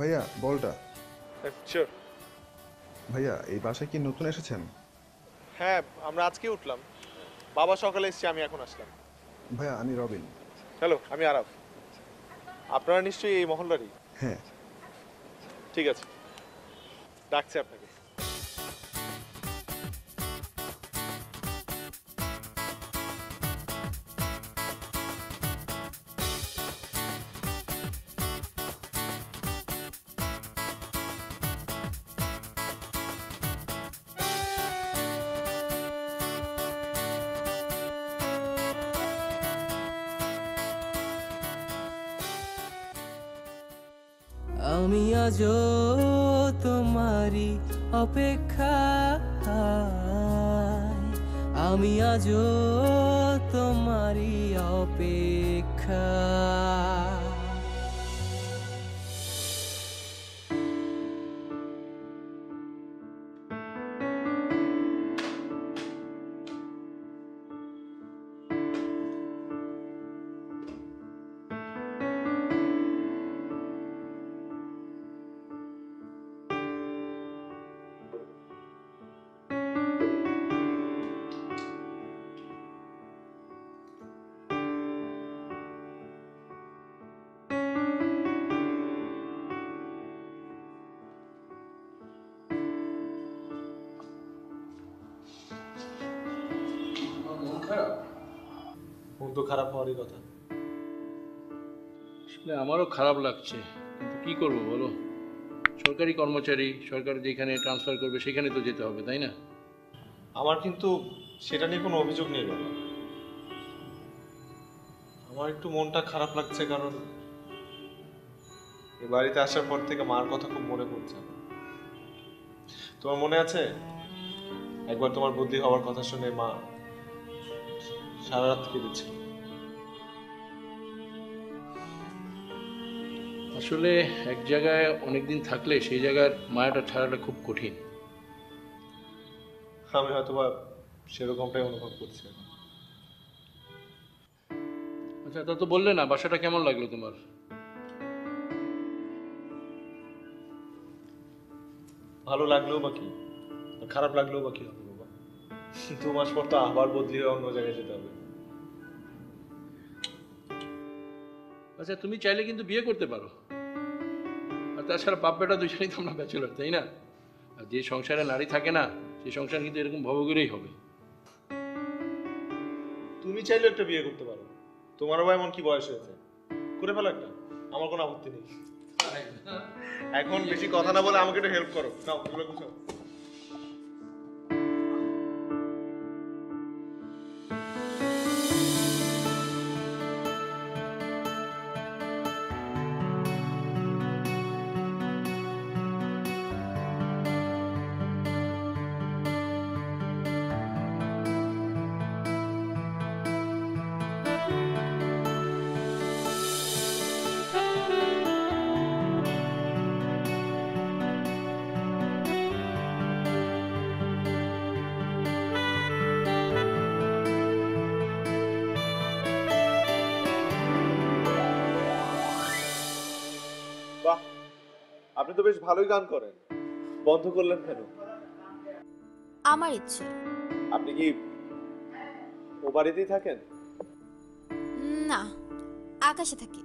ভাইয়া বলটা। শিওর ভাইয়া এই বাসায় কি নতুন এসেছেন? হ্যাঁ আমরা আজকে উঠলাম। বাবা সকালে এসেছি আমি এখন আসলাম। ভাইয়া আমি রবিন। হ্যালো আমি আরাফ। আপনারা নিশ্চয়ই এই মহল্লারই? হ্যাঁ। ঠিক আছে। ডাকছি আপনাকে। আমি আজ তোমারি অপেক্ষা আমি আজ তোমারি অপেক্ষা খারাপ লাগছে। কিন্তু কি করব বলো? সরকারি কর্মচারী, সরকার যেখানে ট্রান্সফার করবে সেখানে তো যেতে হবে, তাই না? আমার কিন্তু সেটা নিয়ে কোনো অভিযোগ নেই বাবা। আমার একটু মনটা খারাপ লাগছে কারণ এই বাড়িতে আসার পর থেকে মার কথা খুব মনে পড়ছে। তোমার মনে আছে? একবার তোমার বুদ্ধি হওয়ার কথা শুনে মা সারা রাত কেঁদেছিল। আসলে এক জায়গায় অনেকদিন থাকলে সেই জায়গার মায়াটা ছাড়াটা খুব কঠিন। আমি হয়তো বা সেরকমটাই অনুভব করছি। আচ্ছা তা তো বললে না বাসাটা কেমন লাগল তোমার? ভালো লাগলেও বা কি? খারাপ লাগলেও বা কি হবে বাবা দু মাস পর তো আবার বদলি হয়ে অন্য জায়গায় যেতে হবে। আচ্ছা তুমি চাইলে কিন্তু বিয়ে করতে পারো। আর তাছাড়া বাপ বেটা দুজনেই তো আমরা ব্যাচেলার তাই না? আর যে সংসারে নারী থাকে না সেই সংসার কিন্তু এরকম ভবঘুরেই হবে। তুমি চাইলে একটা বিয়ে করতে পারো। তোমারও বা এমন কি বয়স হয়েছে? করে ফেলো একটা। আমার কোনো আপত্তি নেই। এখন বেশি কথা না বলে আমাকে একটু হেল্প করো। নাও এগুলো গুছাও। আপনি তো বেশ ভালোই গান করেন। বন্ধ করলেন কেন? আমার ইচ্ছে। আপনি কি ও বাড়িতেই থাকেন? না আকাশে থাকি।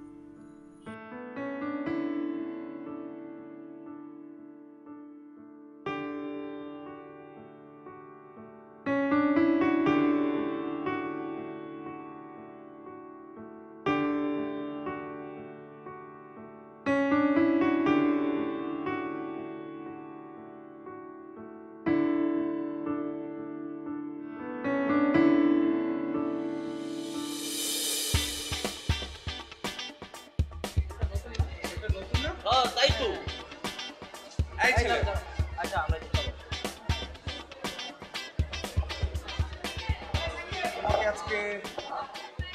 আজকে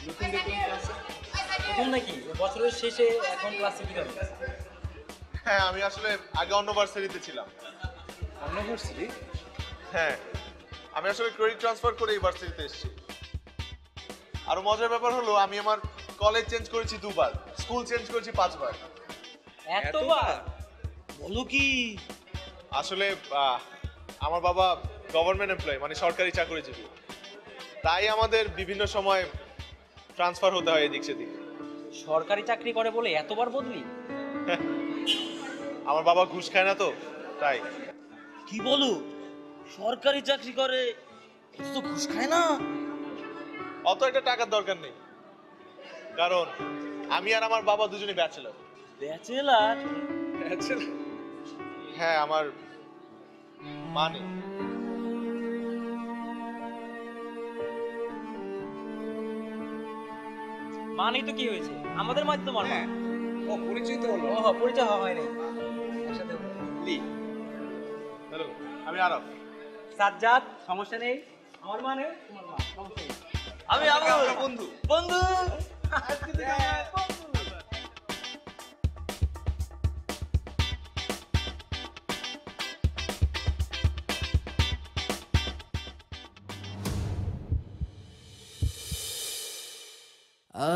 নতুন ক্লাসে প্রথম নাকি? বছরের শেষে এখন ক্লাসে কি হবে হ্যাঁ আমি আসলে আগে অন্য ভার্সিটিতে ছিলাম। অন্য ভার্সিটি হ্যাঁ আমি আসলে ক্রেডিট ট্রান্সফার করে এই ভার্সিটিতে এসেছি। আরও মজার ব্যাপার হলো আমি আমার কলেজ চেঞ্জ করেছি দুবার স্কুল চেঞ্জ করেছি পাঁচবার। এতবার? বলো কি? আসলে আহ, আমার বাবা গভর্নমেন্ট এমপ্লয়ি মানে সরকারি চাকরিজীবী। তাই আমাদের বিভিন্ন সময় ট্রান্সফার হতে হয় এদিক সেদিক। সরকারি চাকরি করে বলে এতবার বদলি? আমার বাবা ঘুষ খায় না তো তাই। কি বলো? সরকারি চাকরি করে তো ঘুষ খায় না? অত একটা টাকার দরকার নেই। কারণ আমি আর আমার বাবা দুজনে ব্যাচেলার ব্যাচেলার ব্যাচেলার হ্যাঁ আমার মা নেই মানেই তো কি হয়েছে? আমাদের মাঝে তোমার মা ও পরিচয় তো হলো। ও পরিচয় হওয়া হয়নি। একসাথে লি। হ্যালো আমি আরব। সাজ্জাদ সমস্যা নেই? আমার মানে? তোমার মা সমস্যা নেই। আমি আমার বন্ধু। বন্ধু।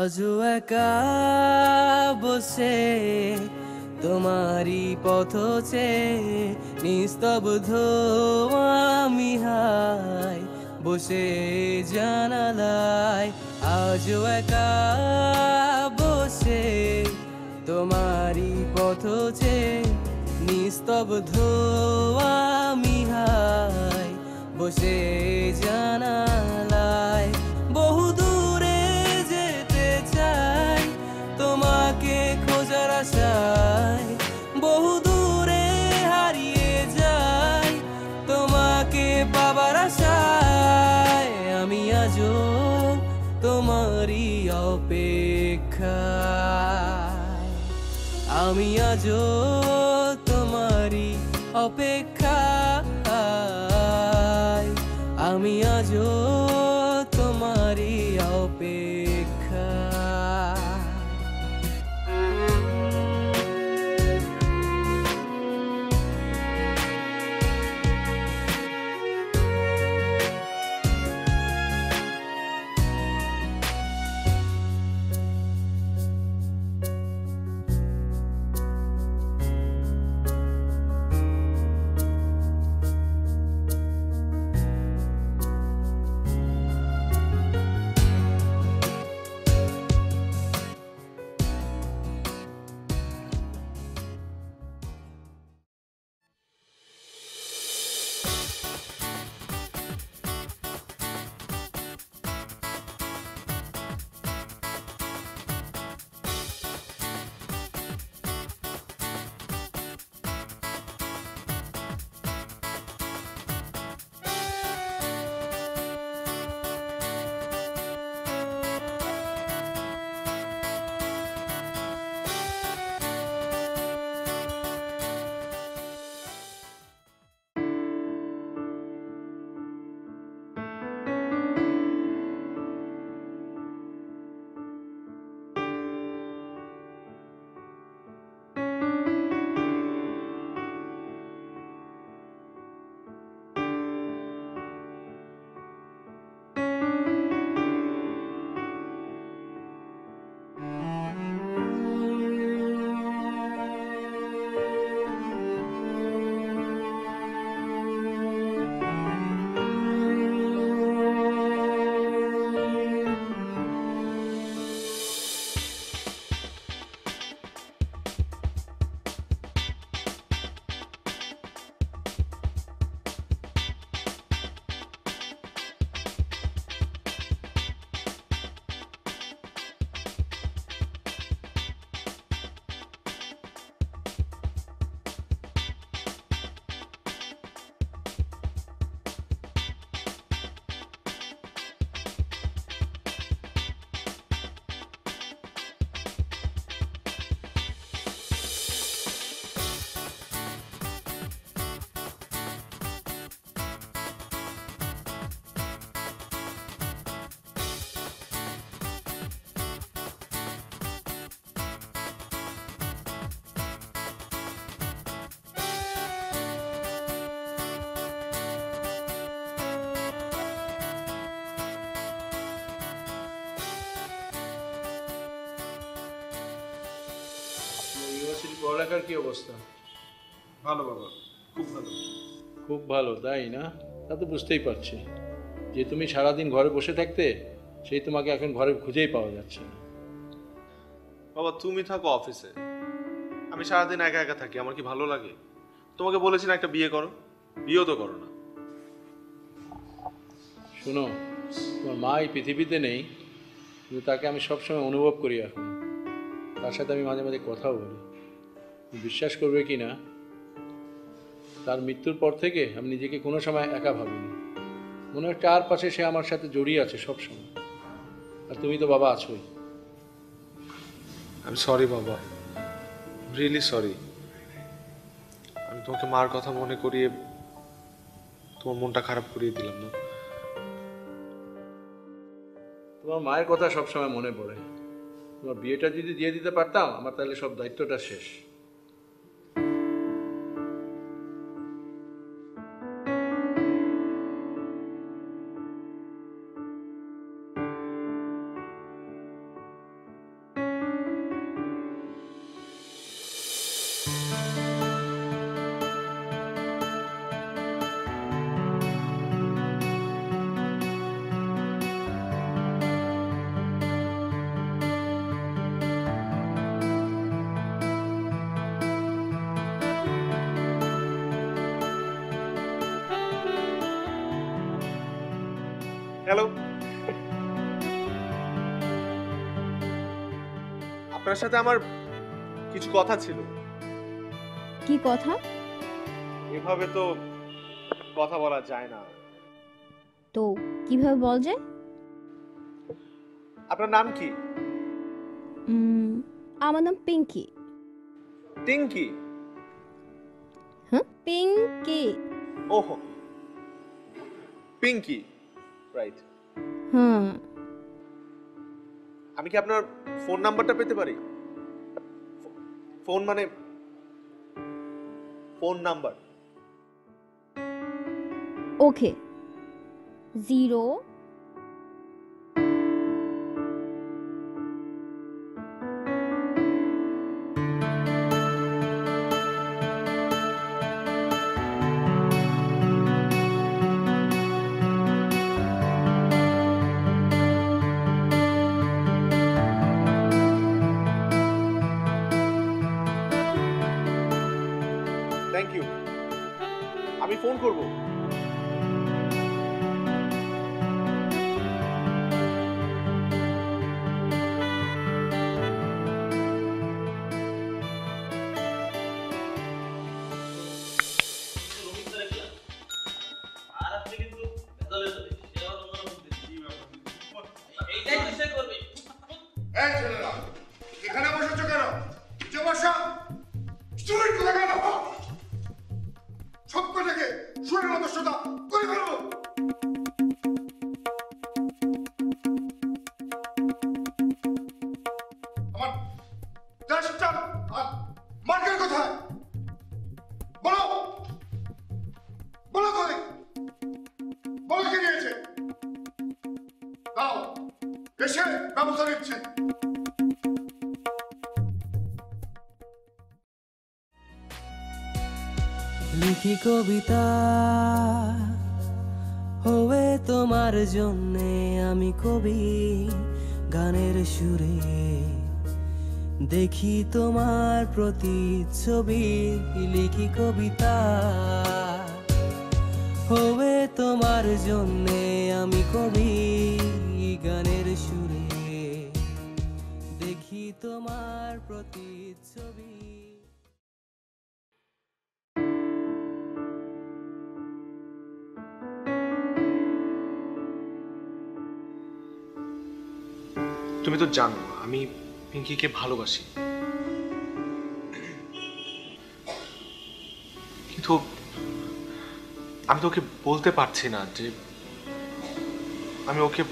আজও একা বসে তোমারই পথ চে নিস্তব্ধ আমি হাই। বসে জানালায় আজও একা বসে তোমারই পথ চে নিস্তব্ধ আমি হাই। বসে জানালায় আমি আজ তোমারই অপেক্ষা আমি আজও পড়ালেখার কি অবস্থা? ভালো বাবা। খুব ভালো। খুব ভালো তাই না? তা তো বুঝতেই পারছি। যে তুমি সারাদিন ঘরে বসে থাকতে সেই তোমাকে এখন ঘরে খুঁজেই পাওয়া যাচ্ছে না। বাবা তুমি থাকো অফিসে। আমি সারাদিন একা একা থাকি আমার কি ভালো লাগে? তোমাকে বলেছি না একটা বিয়ে করো। বিয়েও তো করো না। শোনো তোমার মা এই পৃথিবীতে নেই কিন্তু তাকে আমি সবসময় অনুভব করি এখন। তার সাথে আমি মাঝে মাঝে কথাও বলি। বিশ্বাস করবে কি না? তার মৃত্যুর পর থেকে আমি নিজেকে কোনো সময় একা ভাবিনি। মনে হয় চারপাশে সে আমার সাথে জড়িয়ে আছে সব সময়। আর তুমি তো বাবা আছোই। আমি সরি বাবা। রিয়েলি সরি আমি তোমাকে মার কথা মনে করিয়ে তোমার মনটা খারাপ করিয়ে দিলাম না। তোমার মায়ের কথা সবসময় মনে পড়ে। তোমার বিয়েটা যদি দিয়ে দিতে পারতাম আমার তাহলে সব দায়িত্বটা শেষ। আপনার সাথে আমার কিছু কথা ছিল। কি কথা? এভাবে তো কথা বলা যায় না। তো কীভাবে বল যায় আপনার নাম কি? উম, আমার নাম পিঙ্কি। টিঙ্কি হ্যাঁ? পিঙ্কি। ওহো। পিঙ্কি রাইট হ্যাঁ আমি কি আপনার ফোন নাম্বারটা পেতে পারি? ফোন মানে phone number okay zero phone করব। কবিতা হয়ে তোমার জন্যে আমি কবি গানের সুরে। দেখি তোমার প্রতি ছবি লিখি কবিতা। হবে তোমার জন্যে আমি কবি গানের সুরে। দেখি তোমার প্রতি ছবি তুমি তো জানো, আমি পিঙ্কিকে ভালোবাসি। কিন্তু আমি তো ওকে বলতে পারছি না যে আমি ওকে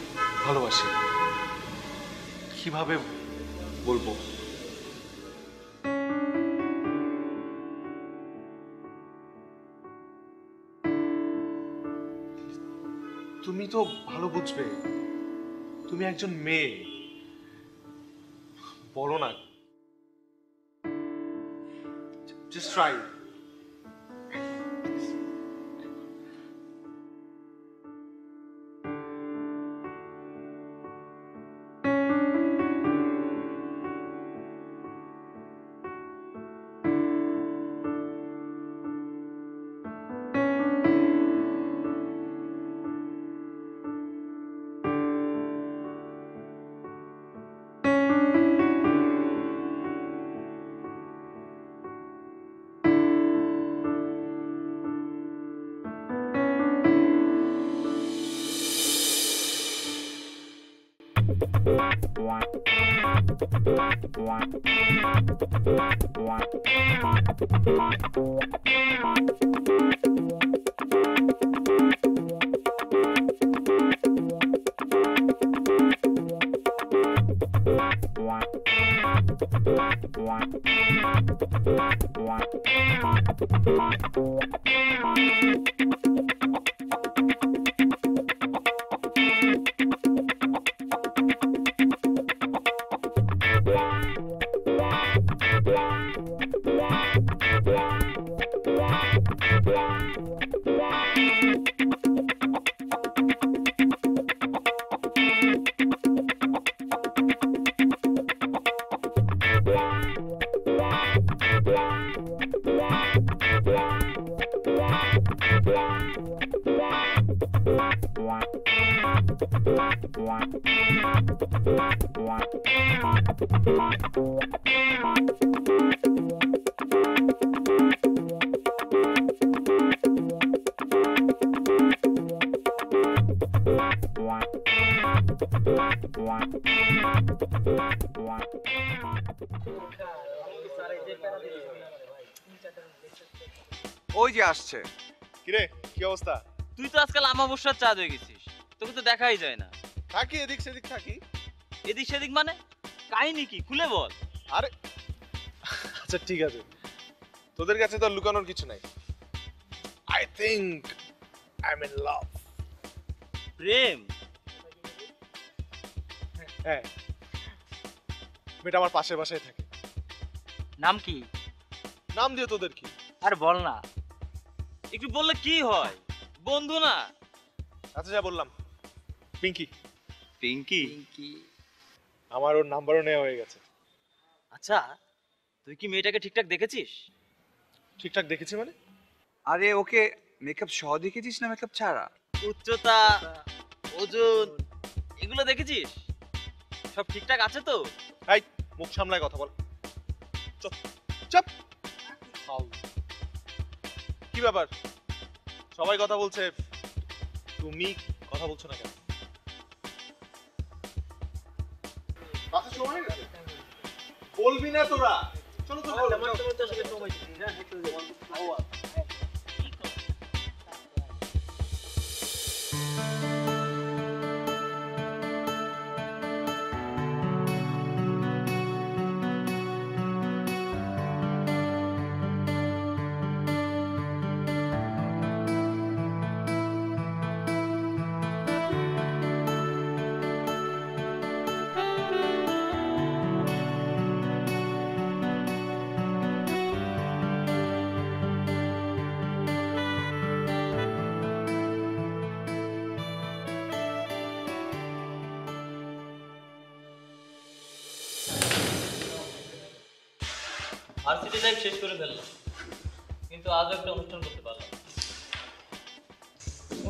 ভালোবাসি। কীভাবে বলব? তুমি তো ভালো বুঝবে, তুমি একজন মেয়ে। বলো না। জাস্ট ট্রাই Thank ওই যে আসছে। কিরে কি অবস্থা? তুই তো আজকাল আমাবস্যার চাঁদ হয়ে গেছিস। তোকে তো দেখাই যায় না। থাকি এদিক সেদিক থাকি। এদিক সেদিক মানে? কাহিনী কি? খুলে বল। আরে আচ্ছা ঠিক আছে। তোদের কাছে তো আর লুকানোর কিছু নাই। I think I am in love প্রেম? হ্যাঁ। মেয়েটা আমার পাশের বাসায় থাকে। নাম কি? নাম দিয়ে তোদের কি? আর বল না। একটু বললে কি হয়? বন্ধু না। আচ্ছা যা বললাম। পিঙ্কি পিঙ্কি পিঙ্কি আমার ওর নাম্বারও নেওয়া হয়ে গেছে। আচ্ছা তুই কি মেয়েটাকে ঠিকঠাক দেখেছিস? ঠিকঠাক দেখেছি মানে? আরে ওকে মেকআপ সহ দেখেছিস না মেকআপ ছাড়া? উচ্চতা ওজন এগুলো দেখেছিস? সব ঠিকঠাক আছে তো? এই মুখ সামলায় কথা বল। চুপ চুপ। কি ব্যাপার? সবাই কথা বলছে তুমি কথা বলছো না কেন? সময় হয়ে গেছে? বলবি না তোরা চলো তো ভার্সিটি লাইফ শেষ করে ফেললাম। কিন্তু আজও একটা অনুষ্ঠান করতে পারলাম।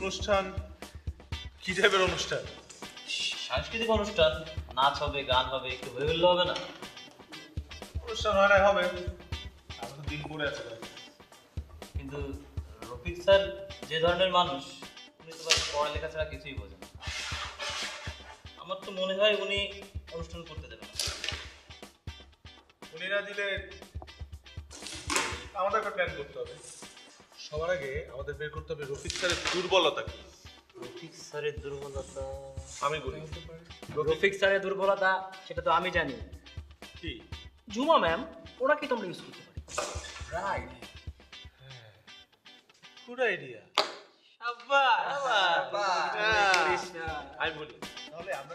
অনুষ্ঠান? কি টাইপের অনুষ্ঠান? সাংস্কৃতিক অনুষ্ঠান। নাচ হবে গান হবে একটু হয়ে হলে হবে না। অনুষ্ঠান হয় না হবে। এখন তো দিন পড়ে আছে কিন্তু রফিক স্যার যে ধরনের মানুষ উনি তো পড়ালেখা ছাড়া কিছুই বোঝেন। আমার তো মনে হয় উনি অনুষ্ঠান করতে দেবেন। উনি না দিলে আমাদের একটা প্ল্যান করতে হবে। সবার আগে আমাদের বের করতে হবে রফিক স্যারের দুর্বলতা কি? রফিক স্যারের দুর্বলতা? আমি বলি। রফিক স্যারের দুর্বলতা সেটা তো আমি জানি। কি? ঝুমা ম্যাম ওনাকে তোমরা ইউজ করতে পারি? রাইট গুড আইডিয়া আমি বলি। তাহলে আমরা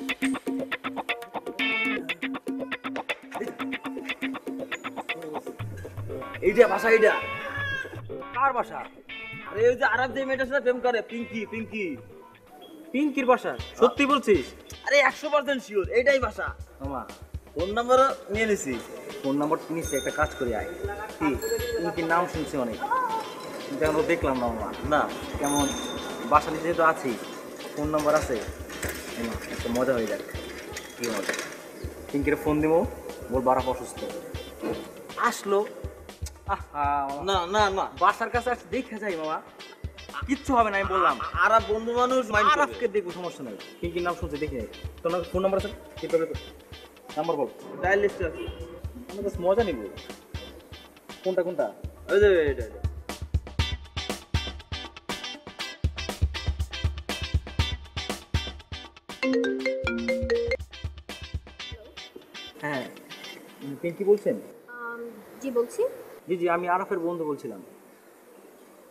এইটা বাসা এইটা। কার বাসা? আরে ওই যে আরব যে মেয়েটার সাথে প্রেম করে পিঙ্কি পিঙ্কি। পিঙ্কির বাসা সত্যি বলছিস? আরে একশো পার্সেন্ট শিওর এইটাই বাসা। মামা ফোন নাম্বার নিয়ে নিছি। ফোন নাম্বার নিছি একটা কাজ করে আয়। কি? পিঙ্কির নাম শুনছি অনেক। কিন্তু আমরা দেখলাম না মামা না কেমন? বাসা নিচে যেহেতু আছি ফোন নাম্বার আছে। একটা মজা হয়ে যাক। কি মজা। পিঙ্কির ফোন দিব বল বারাপ অসুস্থ। আসলো। না না না। বাসার কাছে আসতে দেখে যাই মামা কিচ্ছু হবে না আমি বললাম। আর বন্ধু মানুষ আরাফকে দেখব সমস্যা নাই। কিন্তু নাম শুনছে দেখে তোর ফোন নাম্বার আছে? কি করবে? নাম্বার বল। ডায়াল লিস্টে আছে। আমার কাছে মজা নিব। কোনটা কোনটা? ওই যে এটা হ্যাঁ। পিঙ্কি বলছেন? জি বলছি। জি জি আমি আরফের বন্ধু বলছিলাম।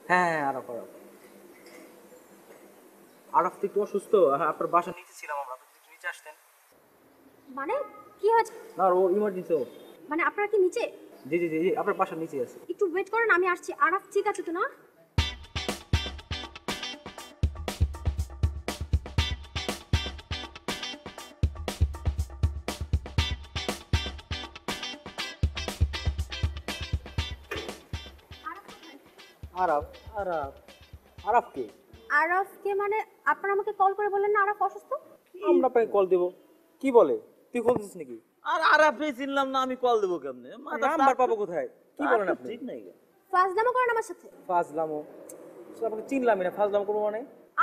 হ্যাঁ হ্যাঁ আরফ আরফ। আরফ তো একটু অসুস্থ? হ্যাঁ আপনার বাসা নিচে ছিলাম আমরা আপনি একটু নিচে আসতেন। মানে? কি হয়েছে? না ও ইমার্জেন্সি ও। মানে আপনারা কি নিচে? জি জি জি জি আপনার বাসার নিচে আছে। একটু ওয়েট করেন আমি আসছি। আরফ ঠিক আছে তো না? আরফ আরফ আরফ কে? আরাফকে মানে আপনারা আমাকে কল করে বললেন না আরাফ অসুস্থ? আমরা আপনাকে কল দেব। কি বলে? তুই কল দিস নাকি? আর আরফ চিনলাম না আমি কল দেবো কেমনে? নাম্বার পাবো কোথায়? কি বলেন আপনি? ঠিক নাই ফাজলামো করেন আমার সাথে। ফাজলামো? সে আপনাকে চিনলামই না ফাজলামো করব মানে?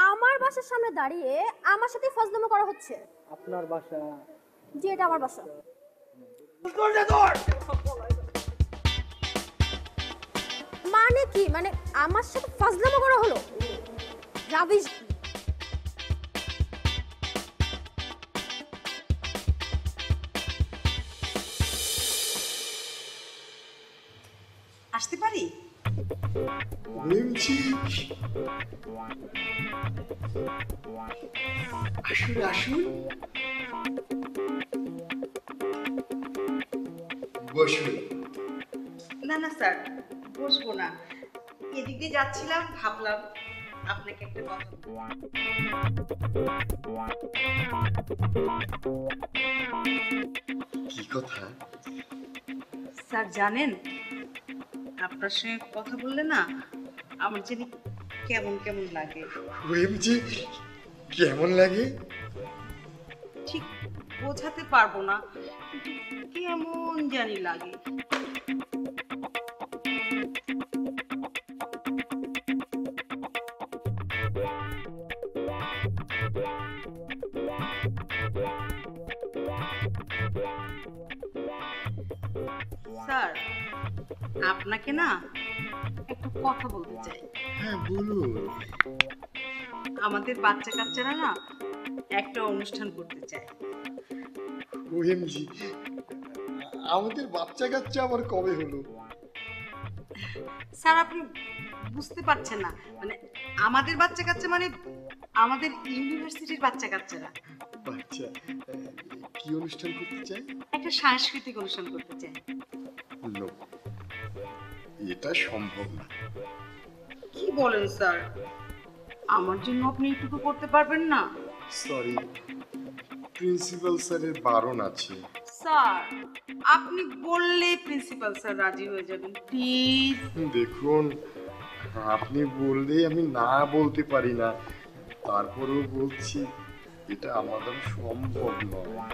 আমার বাসার সামনে দাঁড়িয়ে আমার সাথে ফাজলামো করা হচ্ছে। আপনার বাসা? জি এটা আমার বাসা। মানে কি? মানে আমার সাথে ফাজলামো করা হলো? রাবিশ। আসতে পারি? আসুন আসুন। বসুন। না না স্যার। বসবো না। এদিক দিয়ে যাচ্ছিলাম ভাবলাম আপনাকে একটা কথা কি কথা? স্যার জানেন আপনার সঙ্গে কথা বললে না আমার জানি কেমন কেমন লাগে। ওএমজি কেমন লাগে? ঠিক বোঝাতে পারব না কিন্তু কেমন জানি লাগে। আমাদের বাচ্চা কাচ্চারা না একটা অনুষ্ঠান করতে চায়। ওএমজি আমাদের বাচ্চা কাচ্চা আবার কবে হলো? স্যার আপনি বুঝতে পারছেন না। মানে আমাদের বাচ্চা কাচ্চা মানে আমাদের ইউনিভার্সিটির বাচ্চা কাচ্চারা বাচ্চা কি অনুষ্ঠান করতে চায়? একটা সাংস্কৃতিক অনুষ্ঠান করতে চায়। নো এটা সম্ভব না। কি বলেন স্যার? আমার জন্য আপনি একটু করতে পারবেন না। সরি প্রিন্সিপাল স্যারের বারণ আছে। স্যার আপনি বললেই প্রিন্সিপাল স্যার রাজি হয়ে যাবেন প্লিজ দেখুন আপনি বললেই আমি না বলতে পারি না তারপরেও বলছি এটা আমার দ্বারা সম্ভব নয়।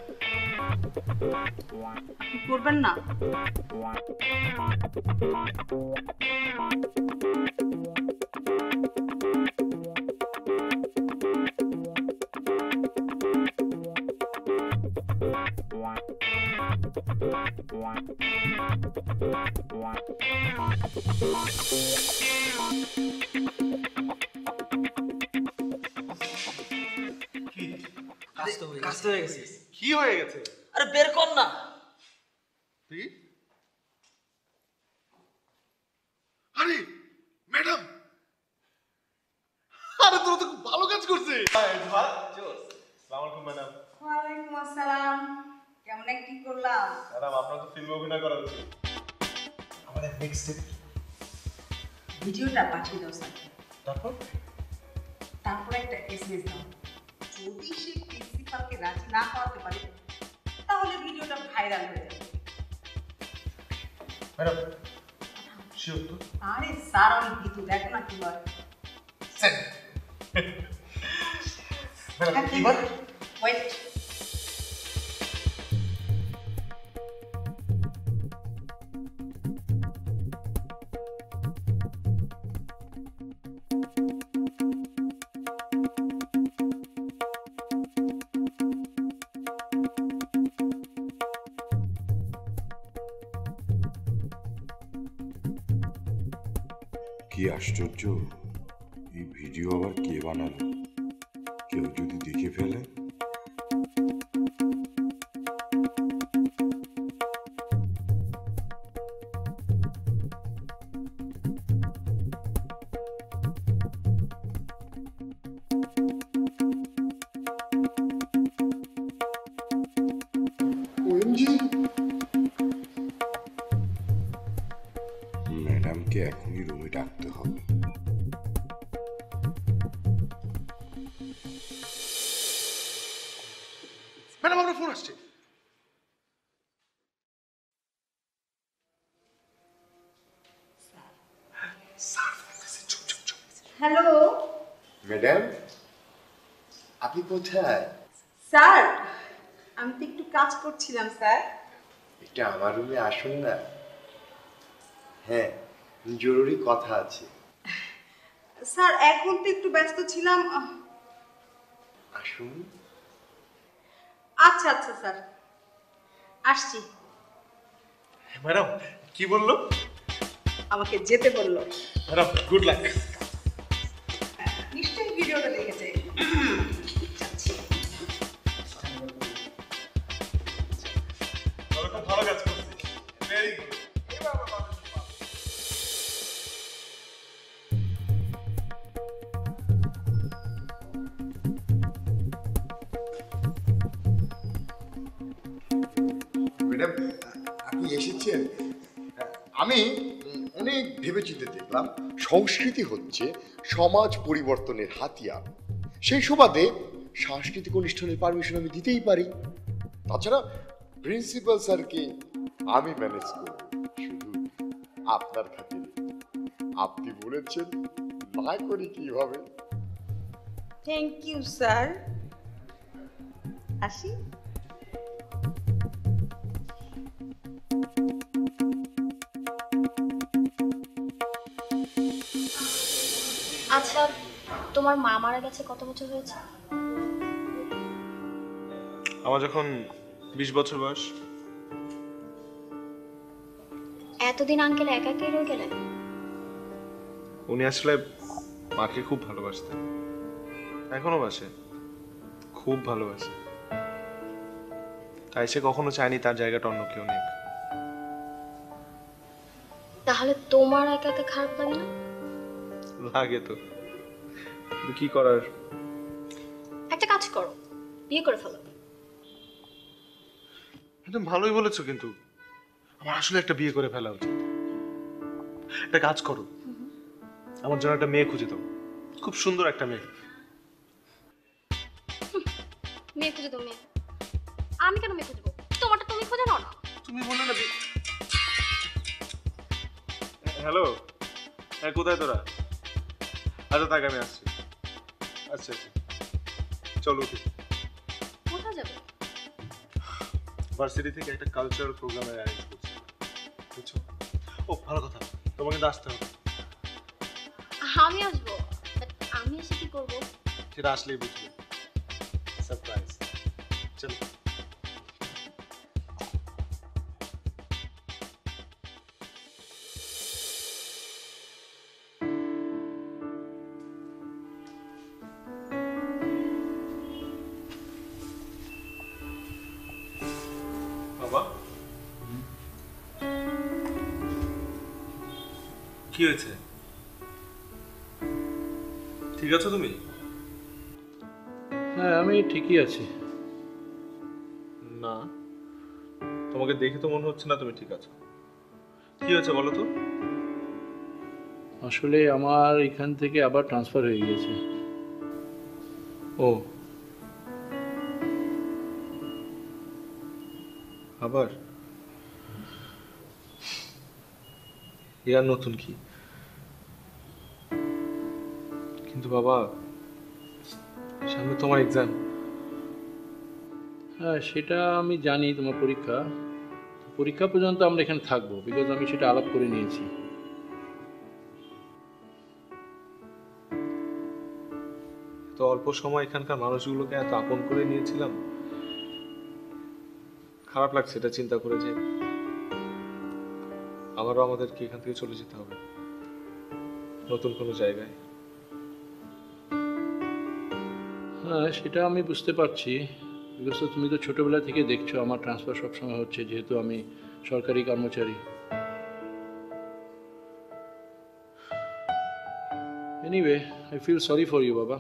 করবেন না। কাজটা হয়ে গেছে কি হয়ে গেছে আরে বের কর না পাঠিয়ে দাও স্যারকে তারপর তারপরে একটা এসএমএস দাও যদি সে প্রিন্সিপালকে রাজি না করাতে পারে তাহলে ভিডিওটা ভাইরাল হয়ে যাবে ম্যাডাম শিওর তো আরে স্যার অনেক ভীতু দেখো না কি হয় ম্যাডাম এবার ওয়েট আশ্চর্য? এই ভিডিও আবার কে বানালো? কেউ যদি দেখে ফেলে? হ্যালো ম্যাডাম আপনি কোথায়? স্যার আমি তো একটু কাজ করছিলাম স্যার এটা আমার রুমে আসুন না। হ্যাঁ জরুরি কথা আছে। স্যার এখন তো একটু ব্যস্ত ছিলাম। আসুন। আচ্ছা আচ্ছা স্যার আসছি। ম্যাডাম কি বলল? আমাকে যেতে বলল। গুড লাক দেখলাম সংস্কৃতি হচ্ছে সমাজ পরিবর্তনের হাতিয়ার। সেই সুবাদে সাংস্কৃতিক অনুষ্ঠানের পারমিশন আমি দিতেই পারি। তাছাড়া প্রিন্সিপাল স্যারকে আমি ম্যানেজ করব, শুধু আপনার খাতিরে। আপনি বলেছেন না করি কীভাবে? থ্যাংক ইউ স্যার আসি। তোমার মা মারা গেছে কত বছর হয়েছে? আমার যখন বিশ বছর বয়স। এতদিন আঙ্কেল একা একাই রয়ে গেলেন? উনি আসলে মাকে খুব ভালোবাসতেন। এখনও বাসে। খুব ভালোবাসে। তাই সে কখনো চায়নি তার জায়গাটা অন্য কেউ নিক। তাহলে তোমার একা একা খারাপ লাগে না? লাগে তো। কি করার? একটা কাজ করো বিয়ে করে ফেলো। একদম ভালোই বলেছ কিন্তু আমার আসলে একটা বিয়ে করে ফেলা উচিত। একটা কাজ করো আমার জন্য একটা মেয়ে খুঁজে দাও খুব সুন্দর একটা মেয়ে। মেয়ে খুঁজে দাও মেয়ে। আমি কেন মেয়ে খুঁজবো তোমারটা তুমি খুঁজে নাও না। তুমি বললে না হ্যালো হ্যাঁ কোথায় তোরা? আচ্ছা তাকে আমি আসছি। আচ্ছা আচ্ছা। চলো উঠি কোথায় যাবে? ভার্সিটি থেকে একটা কালচারাল প্রোগ্রামের অ্যারেঞ্জ করছি। বুঝছ? ও ভালো কথা। তোমাকে তো আসতে হবে। আমি আসব। আমি এসে কি করব? সেটা আসলেই বুঝবে। হচ্ছে না তুমি ঠিক আছো। কি হয়েছে বলো তো? আসলে আমার এখান থেকে আবার ট্রান্সফার হয়ে গিয়েছে। ও। আবার? ইয়ার নতুন কি? কিন্তু বাবা সামনে তোমার এক্সাম হ্যাঁ সেটা আমি জানি তোমার পরীক্ষা। পরীক্ষা পর্যন্ত আমরা এখানে থাকব বিকজ আমি সেটা আলাপ করে নিয়েছি। তো অল্প সময় এখানকার মানুষগুলোকে এত আপন করে নিয়েছিলাম? খারাপ লাগছে এটা চিন্তা করে যে আবারও আমাদেরকে এখান থেকে চলে যেতে হবে নতুন কোনো জায়গায়। হ্যাঁ সেটা আমি বুঝতে পারছি। বিকজ তুমি তো ছোটোবেলা থেকে দেখছ, আমার ট্রান্সফার সবসময় হচ্ছে, যেহেতু আমি সরকারি কর্মচারী। Anyway I feel sorry for you বাবা।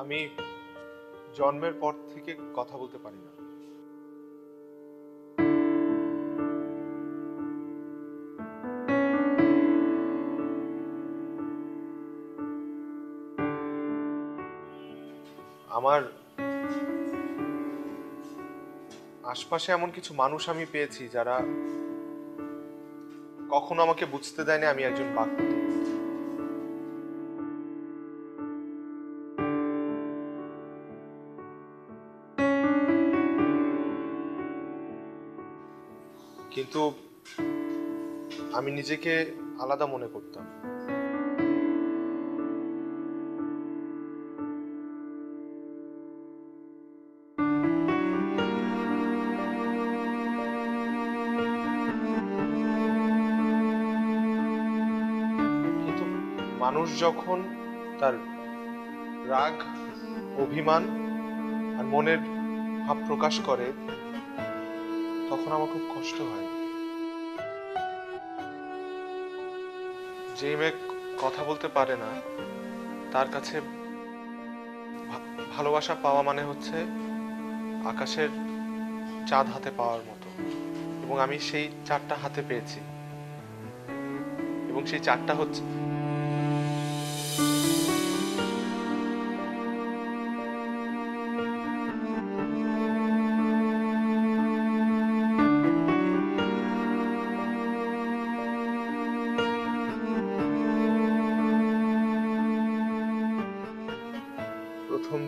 আমি জন্মের পর থেকে কথা বলতে পারি না। আমার আশপাশে এমন কিছু মানুষ আমি পেয়েছি যারা কখনো আমাকে বুঝতে দেয়নি আমি একজন বাঘ কিন্তু আমি নিজেকে আলাদা মনে করতাম। মানুষ যখন তার রাগ, অভিমান আর মনের ভাব প্রকাশ করে, তখন আমার খুব কষ্ট হয়। যে মেয়ে কথা বলতে পারে না, তার কাছে ভালোবাসা পাওয়া মানে হচ্ছে আকাশের চাঁদ হাতে পাওয়ার মতো। এবং আমি সেই চারটা হাতে পেয়েছি। এবং সেই চারটা হচ্ছে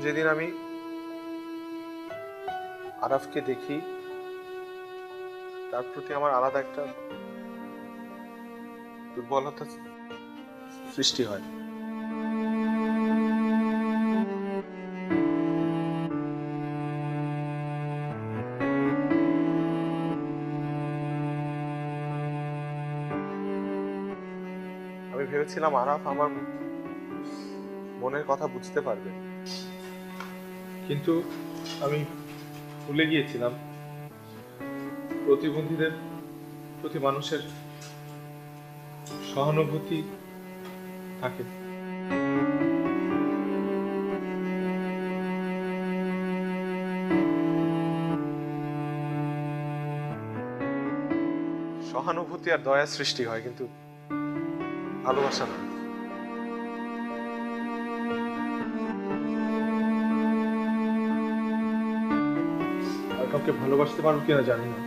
যেদিন আমি আরাফকে দেখি, তার প্রতি আমার আলাদা একটা দুর্বলতা সৃষ্টি হয়। আমি ভেবেছিলাম আরাফ আমার মনের কথা বুঝতে পারবে। কিন্তু আমি ভুলে গিয়েছিলাম। প্রতিবন্ধীদের প্রতি মানুষের সহানুভূতি থাকে। সহানুভূতি আর দয়া সৃষ্টি হয়, কিন্তু ভালোবাসা না কাউকে ভালোবাসতে পারব কিনা জানি না।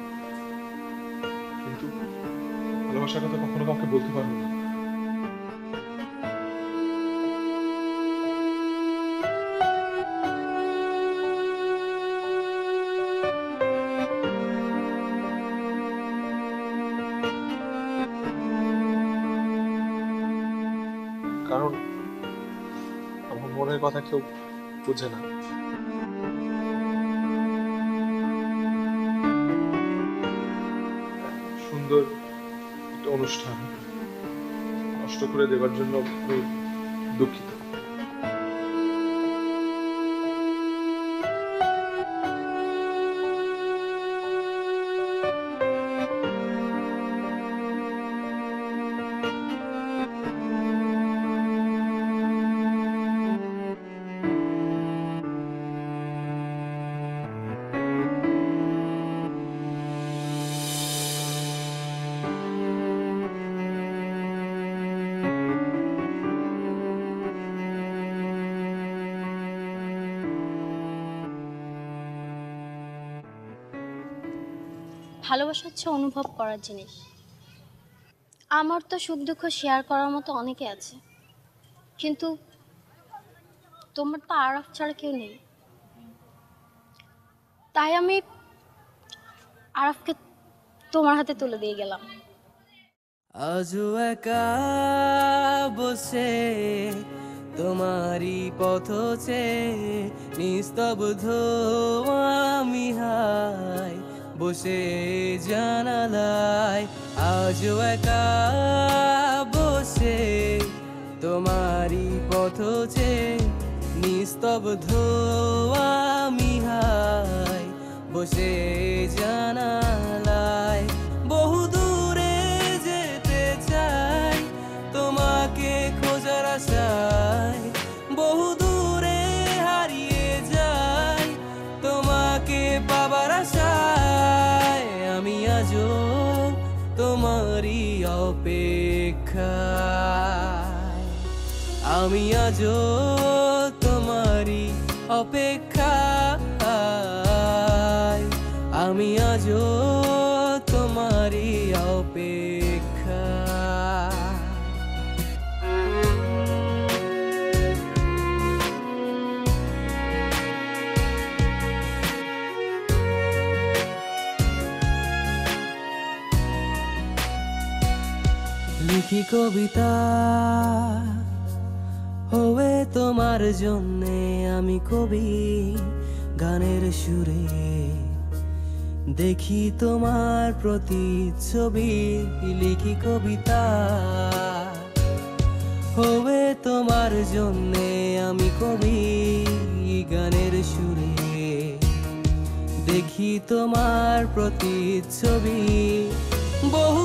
কিন্তু ভালোবাসার কথা কখনো কাউকে বলতে পারব না। কারণ আমার মনের কথা কেউ বুঝে না। সুন্দর একটা অনুষ্ঠান। নষ্ট করে দেবার জন্য দুঃখিত। ভালোবাসা হচ্ছে অনুভব করার জিনিস। আমার তো সুখ দুঃখ শেয়ার করার মতো অনেকে আছে। কিন্তু তোমার তো আরফ ছাড়া কেউ নেই। তাই আমি আরফকে তোমার হাতে তুলে দিয়ে গেলাম। আজও একা বসে তোমারই পথ চেয়ে নিস্তব্ধ আমি হাই। বসে জানালায় আজ একা বসে। তোমারই পথ নিস্তব্ধ আমি হাই বসে জানালায় আমি আজও তোমারই অপেক্ষা আমি আজও তোমারই অপেক্ষা। লিখি কবিতা তোমার জন্যে আমি কবি গানের সুরে। দেখি তোমার প্রতি ছবি লিখি কবিতা। হবে তোমার জন্যে আমি কবি গানের সুরে। দেখি তোমার প্রতিচ্ছবি, বহু